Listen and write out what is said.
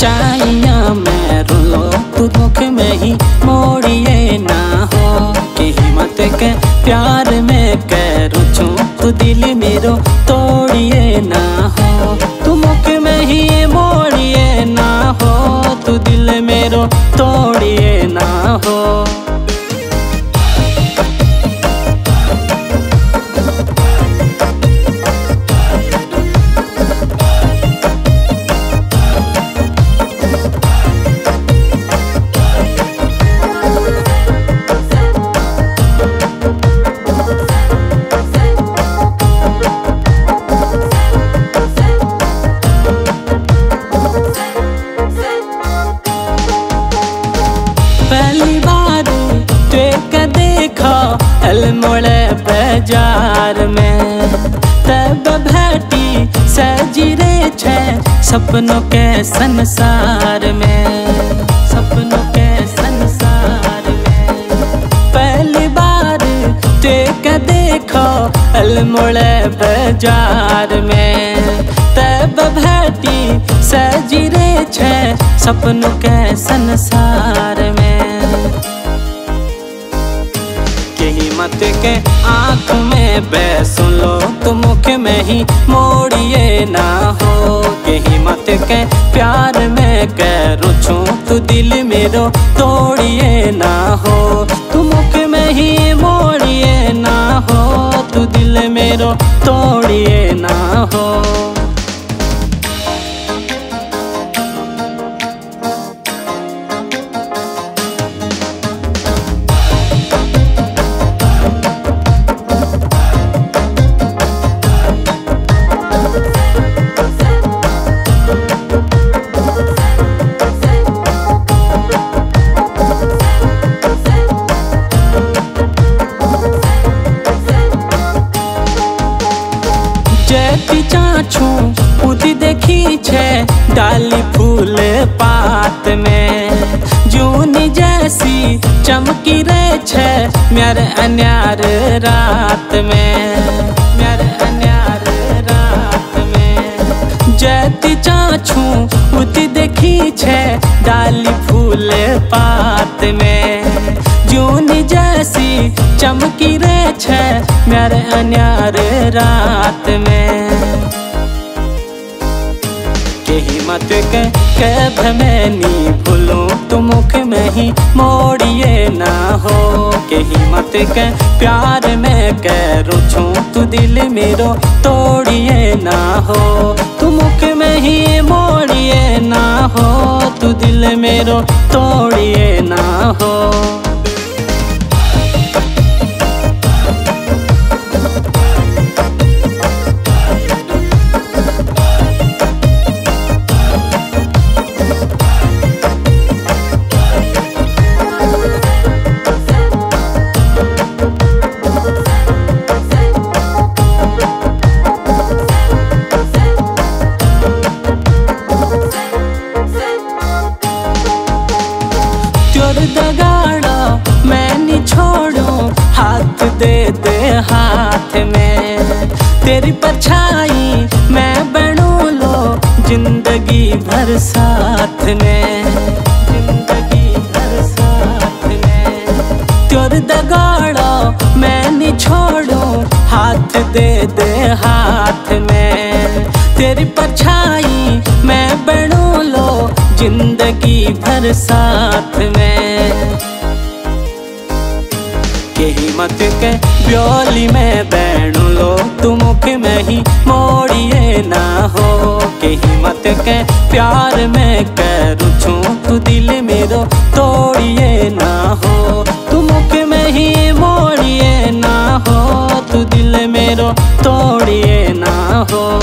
चाहिया मैं रुलो तू दुख में ही मोड़िए ना हो। कि हिम्मत के प्यार में कह रुचू तू दिल मेरो तोड़िए सपनों के संसार में, सपनों के संसार में। पहली बार टेक देखो अलमोड़े बाज़ार में। तब भेटी सजीरे छे सपनों के संसार में। मत के आँख में बैसो लो तो मुख में ही मोड़िए ना हो। कहीं हिम्मत के प्यार में कह रुछू तू दिल मेरो तोड़िए ना हो। तू मुख में ही मोड़िए ना हो, तू दिल मेरो तोड़िए ना हो। जेती चाछू उदी देखी छे डाली फूल पात में। जूनी जैसी चमकी रे छे म्यार अन्यार रात में। म्यार अन्यार रात में। जेती उदी देखी छे डाली फूल पात में। जूनी जैसी चमकी रे छे म्यार अन्यार रात में। कही मत के कैभ में नी भूलो तुम मुख में ही मोड़िए ना हो। कही मत के प्यार में कह रुझो तू दिल मेरो तोड़िए ना हो। तू हाथ दे दे हाथ में। तेरी परछाई मैं बनू लो ज़िंदगी भर साथ में। ज़िंदगी भर साथ में। त्योर दगाड़ो मैं नहीं छोड़ू, हाथ दे दे हाथ में। तेरी परछाई मैं बनू लो ज़िंदगी भर साथ में। ही मत के ब्योली में बैण लो। तुम मुख में ही मोड़िए ना हो। के ही मत के प्यार में कर छू। तू दिल मेरो तोड़िए ना हो। तुम मुख में ही मोड़िए ना हो। तू दिल मेरो तोड़िए ना हो।